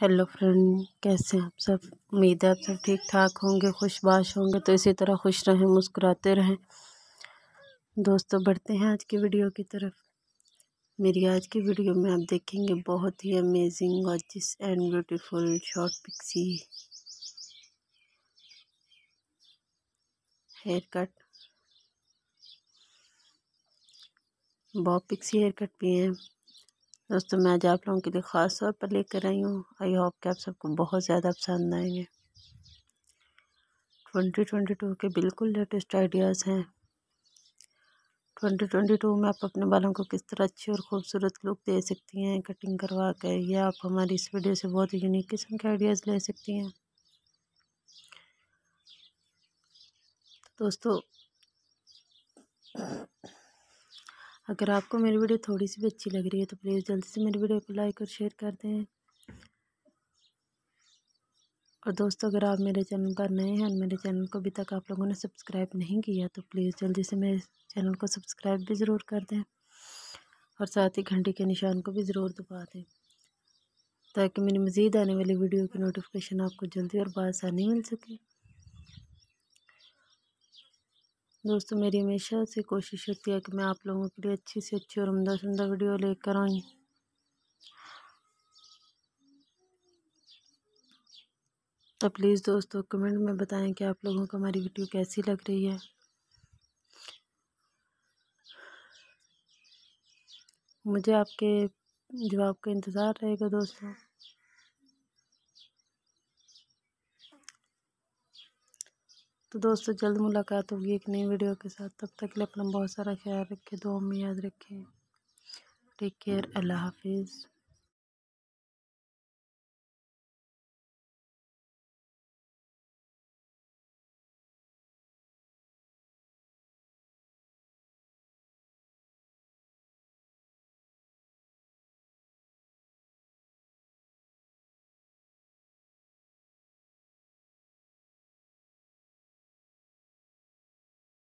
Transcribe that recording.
Hello friend कैसे हैं आप सब? उम्मीद है आप सब ठीक ठाक होंगे, खुशबाश होंगे तो इसी तरह खुश रहें, मुस्कुराते रहें। दोस्तों, बढ़ते हैं आज की वीडियो की तरफ़। मेरी आज की वीडियो में आप देखेंगे बहुत ही amazing gorgeous and beautiful short pixie hair cut bob pixie hair cut भी हैं। दोस्तों, मैं आज आप लोगों के लिए ख़ास तौर पर लेकर आई हूँ। आई होप कि आप सबको बहुत ज़्यादा पसंद आएँगे। ट्वेंटी ट्वेंटी टू के बिल्कुल लेटेस्ट आइडियाज़ हैं। ट्वेंटी ट्वेंटी टू में आप अपने बालों को किस तरह अच्छी और ख़ूबसूरत लुक दे सकती हैं, कटिंग करवा कर या आप हमारी इस वीडियो से बहुत यूनिक किस्म के आइडियाज़ ले सकती हैं? दोस्तों अगर आपको मेरी वीडियो थोड़ी सी भी अच्छी लग रही है तो प्लीज़ जल्दी से मेरी वीडियो को लाइक और शेयर कर दें। और दोस्तों, अगर आप मेरे चैनल पर नए हैं और मेरे चैनल को अभी तक आप लोगों ने सब्सक्राइब नहीं किया तो प्लीज़ जल्दी से मेरे चैनल को सब्सक्राइब भी ज़रूर कर दें और साथ ही घंटी के निशान को भी ज़रूर दबा दें, ताकि मेरी मज़ीद आने वाली वीडियो की नोटिफिकेशन आपको जल्दी और बासानी मिल सके। दोस्तों, मेरी हमेशा से कोशिश होती है कि मैं आप लोगों के लिए अच्छी से अच्छी और उमदा सुंदर वीडियो लेकर आऊँ। तो प्लीज़ दोस्तों कमेंट में बताएँ कि आप लोगों को हमारी वीडियो कैसी लग रही है। मुझे आपके जवाब का इंतज़ार रहेगा दोस्तों। तो दोस्तों जल्द मुलाकात होगी एक नई वीडियो के साथ। तब तक के लिए अपना बहुत सारा ख्याल रखें दो में याद रखें। टेक केयर अल्लाह हाफिज़।